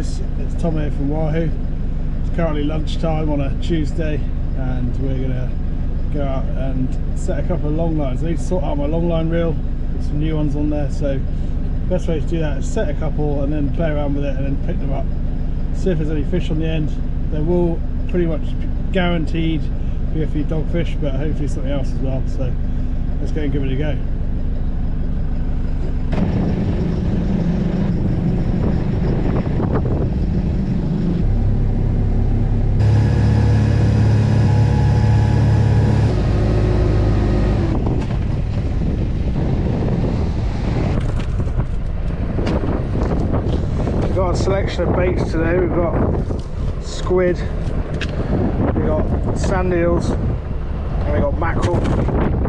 guys, it's Tom here from Wahoo. It's currently lunchtime on a Tuesday and we're gonna go out and set a couple of long lines. I need to sort out my long line reel, put some new ones on there, so best way to do that is set a couple and then play around with it and then pick them up. See if there's any fish on the end. There will pretty much guaranteed be a few dogfish, but hopefully something else as well. So let's go and give it a go. Selection of baits today. We've got squid, we've got sand eels, and we've got mackerel.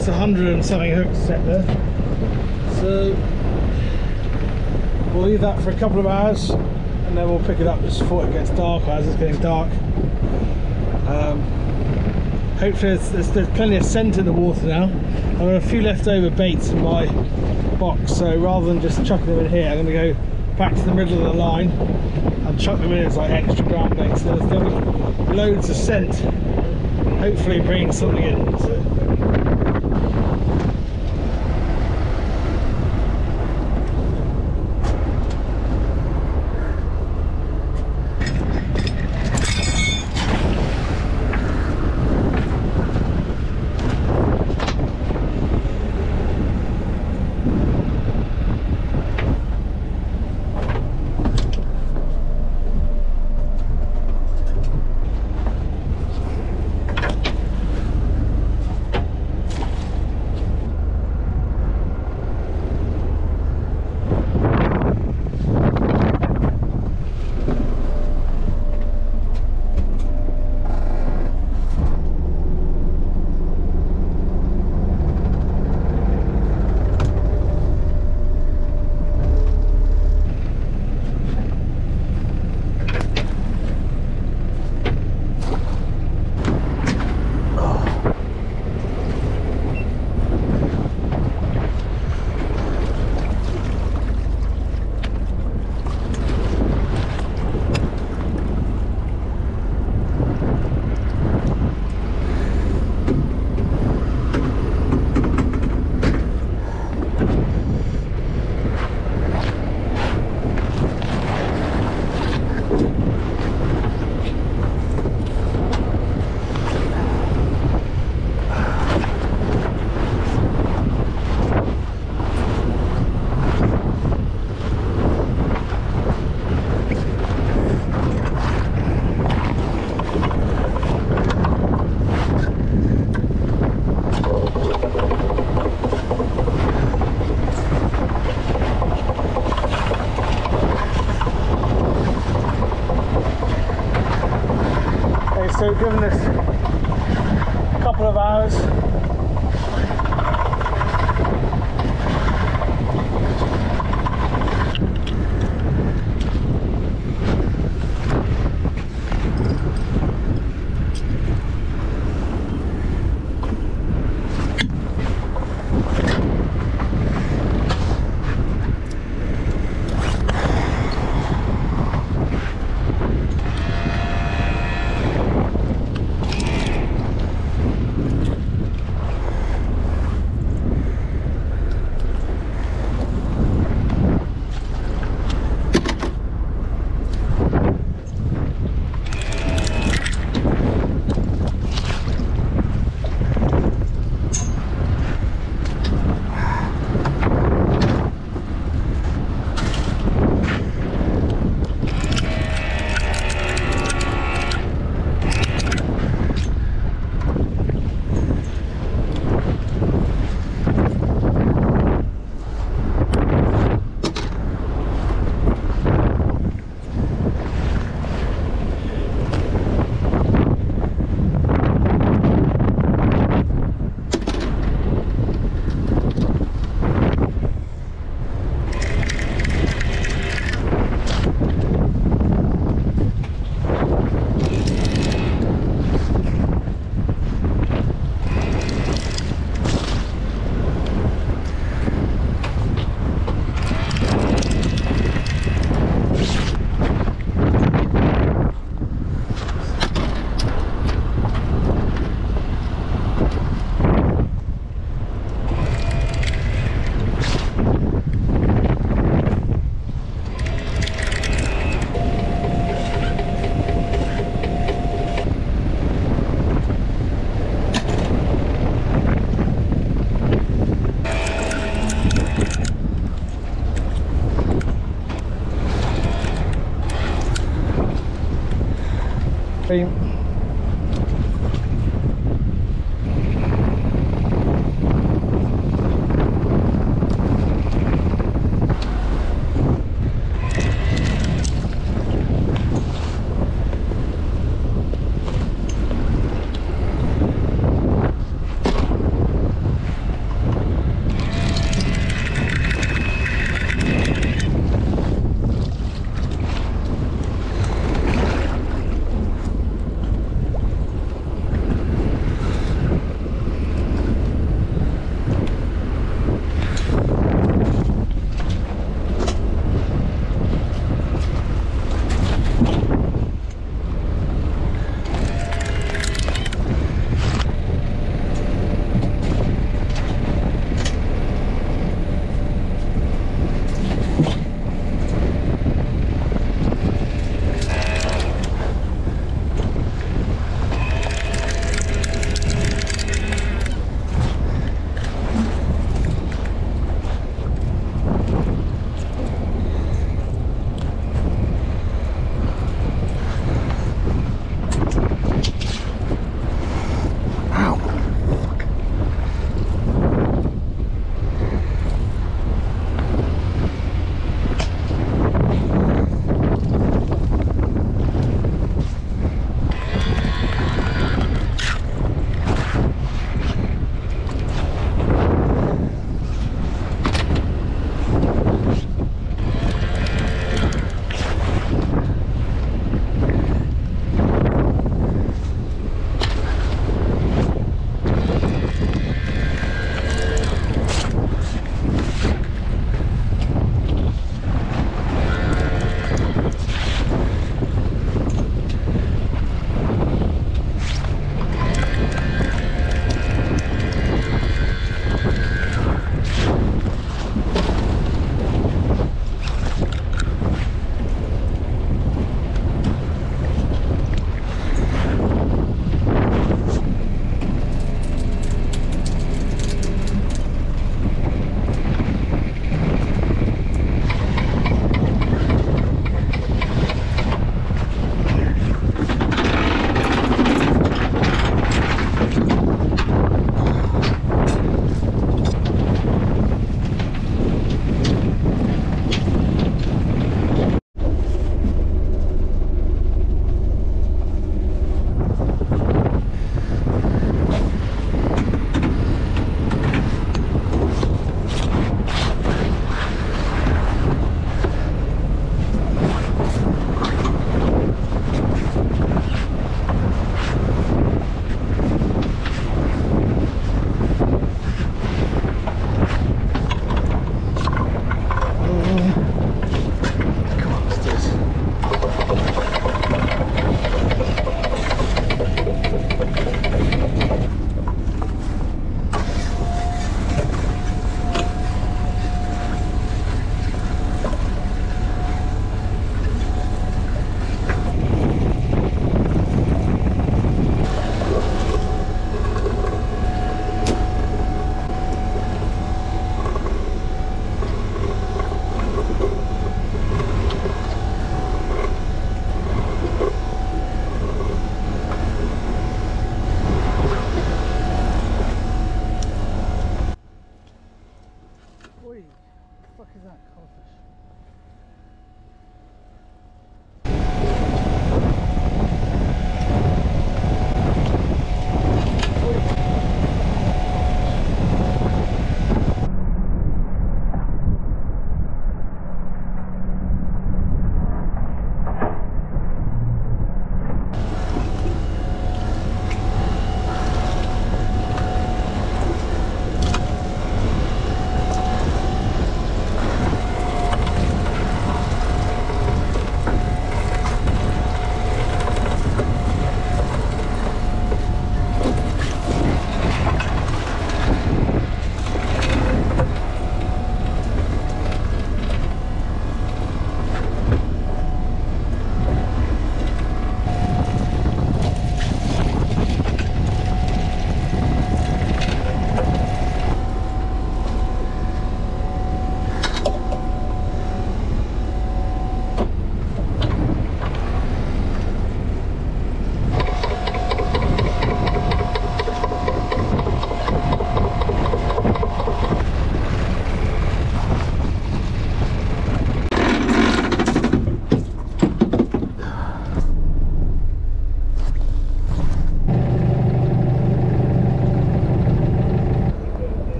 That's a hundred and something hooks set there. So we'll leave that for a couple of hours, and then we'll pick it up just before it gets dark. As it's getting dark. Um, hopefully, there's, there's, there's plenty of scent in the water now. I've got a few leftover baits in my box, so rather than just chucking them in here, I'm going to go back to the middle of the line and chuck them in as like extra ground baits. So there's loads of scent hopefully bringing something in. So.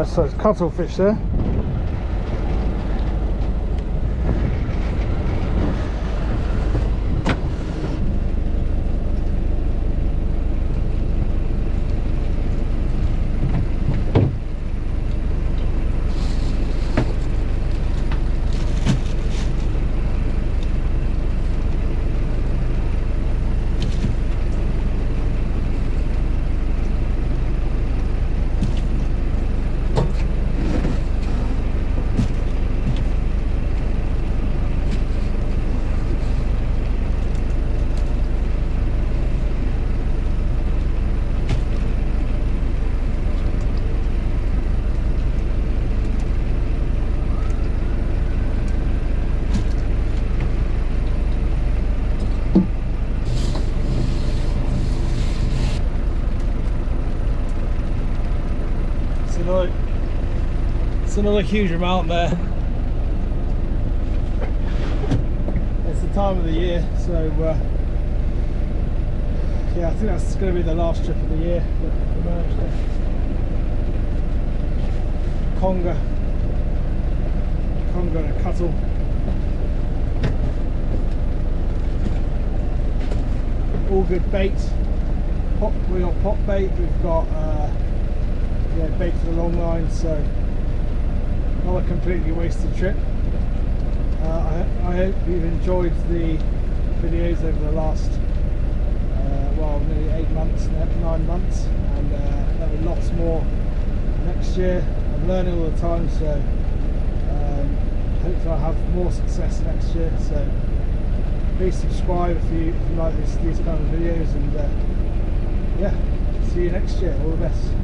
Nice size cuttlefish there. It's another, it's another huge amount there. It's the time of the year, so uh, yeah, I think that's going to be the last trip of the year that. Conger, conger and cuttle. All good bait. Pop, we got pot bait. We've got. Uh, yeah, bait for the long line, so not a completely wasted trip. Uh, I, I hope you've enjoyed the videos over the last, uh, well, nearly eight months, nine months, and uh, there'll be lots more next year. I'm learning all the time, so um, hopefully I'll have more success next year. So please subscribe if you, if you like this, these kind of videos, and uh, yeah, see you next year. All the best.